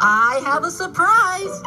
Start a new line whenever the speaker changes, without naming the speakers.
I have a surprise.